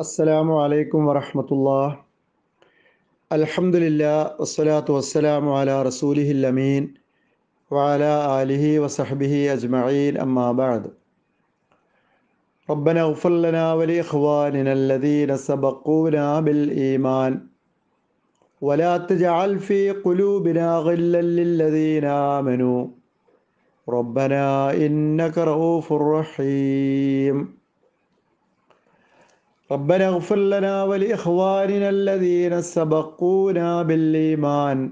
السلام عليكم ورحمة الله. الحمد لله والصلاة والسلام على رسوله الأمين وعلى آله وصحبه أجمعين أما بعد. ربنا اغفر لنا ولإخواننا الذين سبقونا بالإيمان ولا تجعل في قلوبنا غلا للذين آمنوا. ربنا إنك رؤوف رحيم. ربنا اغفر لنا ولإخواننا الذين سبقونا بالإيمان.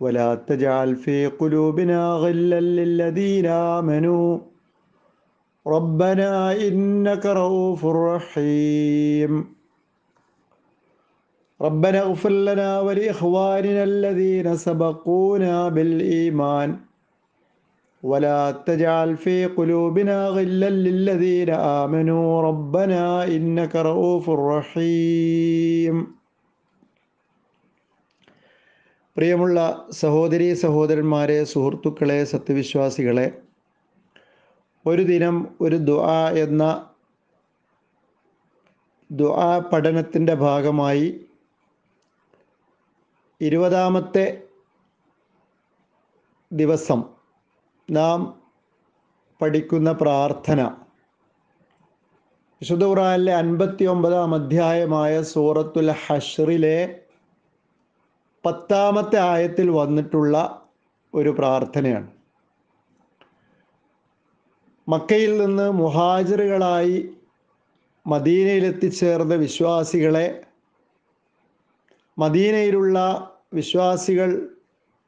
ولا تجعل في قلوبنا غلا للذين آمنوا. ربنا إنك رؤوف رحيم. ربنا اغفر لنا ولإخواننا الذين سبقونا بالإيمان. ولا تجعل في قلوبنا غلا للذين آمنوا ربنا إنك رؤوف رحيم പ്രിയമുള്ള സഹോദരി സഹോദരന്മാരെ സുഹൃത്തുക്കളെ സത്യവിശ്വാസികളെ ഒരു ദിനം ഒരു ദുആ എന്ന ദുആ പഠനത്തിൻ്റെ ഭാഗമായി ഇരുപതാമത്തെ ദിവസം നാം പഠിക്കുന്ന പ്രാർത്ഥന. വിശുദ്ധ ഖുറാനിലെ അൻപത്തി ഒമ്പതാം അധ്യായമായ സൂറത്തുൽ ഹഷറിലെ പത്താമത്തെ ആയത്തിൽ വന്നിട്ടുള്ള ഒരു പ്രാർത്ഥനയാണ്. മക്കയിൽ നിന്ന് മുഹാജിറുകളായി മദീനയിലെത്തിച്ചേർന്ന വിശ്വാസികളെ മദീനയിലുള്ള വിശ്വാസികൾ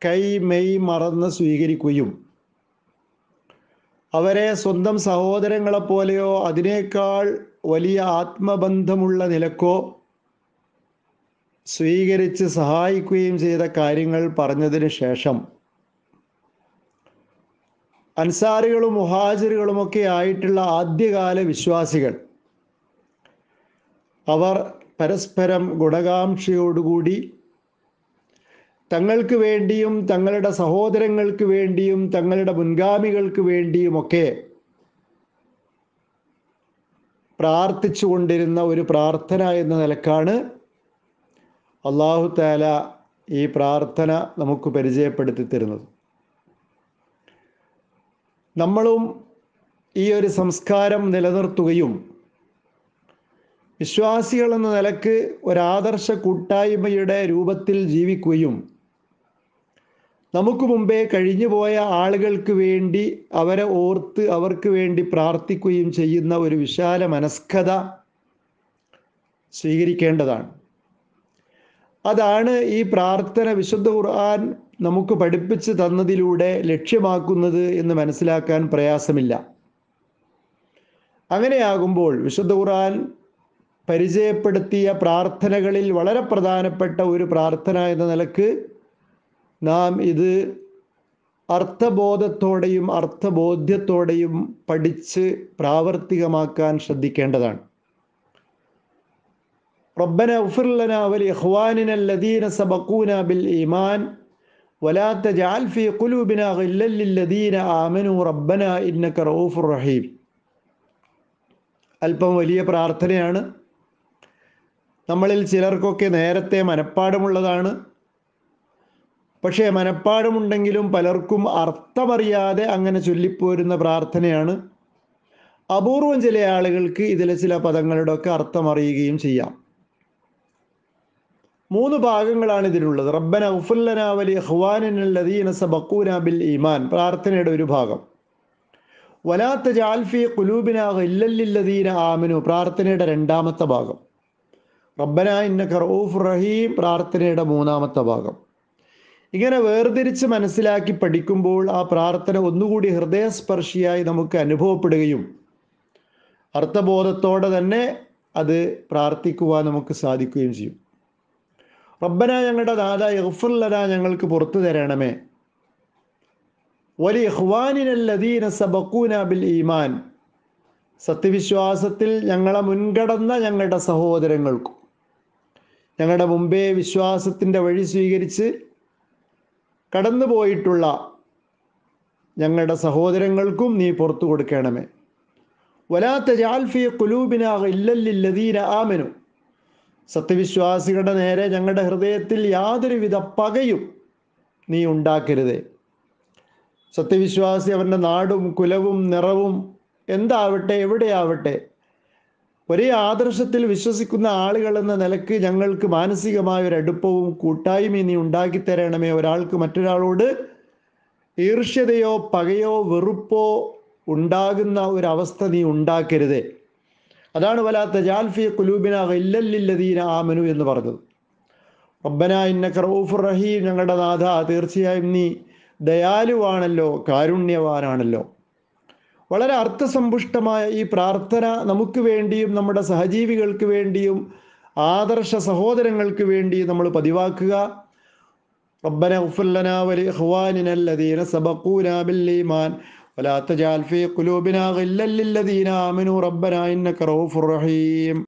കൈ മെയ് മറന്ന് സ്വീകരിക്കുകയും അവരെ സ്വന്തം സഹോദരങ്ങളെപ്പോലെയോ അതിനേക്കാൾ വലിയ ആത്മബന്ധമുള്ള നിലക്കോ സ്വീകരിച്ച് സഹായിക്കുകയും ചെയ്ത കാര്യങ്ങൾ പറഞ്ഞതിന് ശേഷം അൻസാറുകളും മുഹാജിറുകളുമൊക്കെ ആയിട്ടുള്ള ആദ്യകാല വിശ്വാസികൾ അവർ പരസ്പരം ഗുണകാംക്ഷയോടുകൂടി തങ്ങൾക്ക് വേണ്ടിയും തങ്ങളുടെ സഹോദരങ്ങൾക്ക് വേണ്ടിയും തങ്ങളുടെ മുൻഗാമികൾക്ക് വേണ്ടിയുമൊക്കെ പ്രാർത്ഥിച്ചു കൊണ്ടിരുന്ന ഒരു പ്രാർത്ഥന എന്ന നിലക്കാണ് അള്ളാഹു താല ഈ പ്രാർത്ഥന നമുക്ക് പരിചയപ്പെടുത്തി തരുന്നത്. നമ്മളും ഈ ഒരു സംസ്കാരം നിലനിർത്തുകയും വിശ്വാസികൾ എന്ന നിലയ്ക്ക് ഒരാദർശ കൂട്ടായ്മയുടെ രൂപത്തിൽ ജീവിക്കുകയും നമുക്ക് മുമ്പേ കഴിഞ്ഞുപോയ ആളുകൾക്ക് വേണ്ടി അവരെ ഓർത്ത് അവർക്ക് വേണ്ടി പ്രാർത്ഥിക്കുകയും ചെയ്യുന്ന ഒരു വിശാല മനസ്കത സ്വീകരിക്കേണ്ടതാണ്. അതാണ് ഈ പ്രാർത്ഥന വിശുദ്ധ ഖുർആൻ നമുക്ക് പഠിപ്പിച്ച് തന്നതിലൂടെ ലക്ഷ്യമാക്കുന്നത് എന്ന് മനസ്സിലാക്കാൻ പ്രയാസമില്ല. അങ്ങനെയാകുമ്പോൾ വിശുദ്ധ ഖുർആൻ പരിചയപ്പെടുത്തിയ പ്രാർത്ഥനകളിൽ വളരെ പ്രധാനപ്പെട്ട ഒരു പ്രാർത്ഥന എന്ന നിലയ്ക്ക് നാം ഇത് അർത്ഥബോധത്തോടെയും അർത്ഥബോധ്യത്തോടെയും പഠിച്ച് പ്രാവർത്തികമാക്കാൻ ശ്രദ്ധിക്കേണ്ടതാണ് ربنا اغفر لنا ولإخواننا الذين سبقونا بالإيمان ولا تجعل في قلوبنا غلا للذين آمنوا ربنا إنك رؤوف رحيم അല്പം വലിയ പ്രാർത്ഥനയാണ് നമ്മളിൽ ചിലർക്കൊക്കെ നേരത്തെ മനഃപ്പാടമുള്ളതാണ് പക്ഷേ മനപ്പാടുമുണ്ടെങ്കിലും പലർക്കും അർത്ഥമറിയാതെ അങ്ങനെ ചൊല്ലിപ്പോരുന്ന പ്രാർത്ഥനയാണ്. അപൂർവം ചില ആളുകൾക്ക് ഇതിലെ ചില പദങ്ങളുടെ ഒക്കെ ചെയ്യാം. മൂന്ന് ഭാഗങ്ങളാണ് ഇതിലുള്ളത്. റബ്ബന ഉഫുല്ലന വലി ഹ്വാനിനല്ലദീന സബക്കൂന ബിൽ ഈമാൻ. പ്രാർത്ഥനയുടെ ഒരു ഭാഗം. വലാത്ത ജാൽഫി കുലൂബിനാഹ് ഇല്ലല്ലില്ലദീന ആമിനു. പ്രാർത്ഥനയുടെ രണ്ടാമത്തെ ഭാഗം. റബ്ബന ഇന്നക റഊഫ് റഹീം. പ്രാർത്ഥനയുടെ മൂന്നാമത്തെ ഭാഗം. ഇങ്ങനെ വേർതിരിച്ച് മനസ്സിലാക്കി പഠിക്കുമ്പോൾ ആ പ്രാർത്ഥന ഒന്നുകൂടി ഹൃദയസ്പർശിയായി നമുക്ക് അനുഭവപ്പെടുകയും അർത്ഥബോധത്തോടെ തന്നെ അത് പ്രാർത്ഥിക്കുവാൻ നമുക്ക് സാധിക്കുകയും ചെയ്യും. റബ്ബന ഞങ്ങളുടെ ദാദ യഹ്ഫുല്ലന ഞങ്ങൾക്ക് പുറത്തു തരണമേ. വലി സബക്കൂന ബിൽ ഈമാൻ. സത്യവിശ്വാസത്തിൽ ഞങ്ങളെ മുൻകടന്ന ഞങ്ങളുടെ സഹോദരങ്ങൾക്കും ഞങ്ങളുടെ മുമ്പേ വിശ്വാസത്തിന്റെ വഴി സ്വീകരിച്ച് കടന്നുപോയിട്ടുള്ള ഞങ്ങളുടെ സഹോദരങ്ങൾക്കും നീ പുറത്തു കൊടുക്കണമേ. വലാത്ത ജാൽഫിയ കുലൂബിന ഇല്ലല്ലില്ലതീന ആമനു. സത്യവിശ്വാസികളുടെ നേരെ ഞങ്ങളുടെ ഹൃദയത്തിൽ യാതൊരുവിധ പകയും നീ ഉണ്ടാക്കരുതേ. സത്യവിശ്വാസി അവന്റെ നാടും കുലവും നിറവും എന്താവട്ടെ എവിടെയാവട്ടെ ഒരേ ആദർശത്തിൽ വിശ്വസിക്കുന്ന ആളുകൾ എന്ന നിലയ്ക്ക് ഞങ്ങൾക്ക് മാനസികമായ ഒരു അടുപ്പവും കൂട്ടായ്മയും നീ ഉണ്ടാക്കി തരണമേ ഒരാൾക്ക് മറ്റൊരാളോട് ഈർഷ്യതയോ പകയോ വെറുപ്പോ ഉണ്ടാകുന്ന ഒരവസ്ഥ നീ ഉണ്ടാക്കരുതേ. അതാണ് വലാത്ത ജാൽഫി കുലൂബിന ഇല്ലല്ലില്ലദീന ആമനു എന്ന് പറഞ്ഞത്. റബ്ബന ഇന്ന റഊഫുർ റഹീം ഞങ്ങളുടെ നാഥ തീർച്ചയായും നീ ദയാലുവാണല്ലോ കാരുണ്യവാനാണല്ലോ. വളരെ അർത്ഥസമ്പുഷ്ടമായ ഈ പ്രാർത്ഥന നമുക്ക് വേണ്ടിയും നമ്മുടെ സഹജീവികൾക്ക് വേണ്ടിയും ആദർശ സഹോദരങ്ങൾക്ക് വേണ്ടിയും നമ്മൾ പതിവാക്കുക ربنا اغفر لنا ولإخواننا الذين سبقونا بالإيمان ولا تجعل في قلوبنا غلا للذين آمنوا ربنا إنك رؤوف رحيم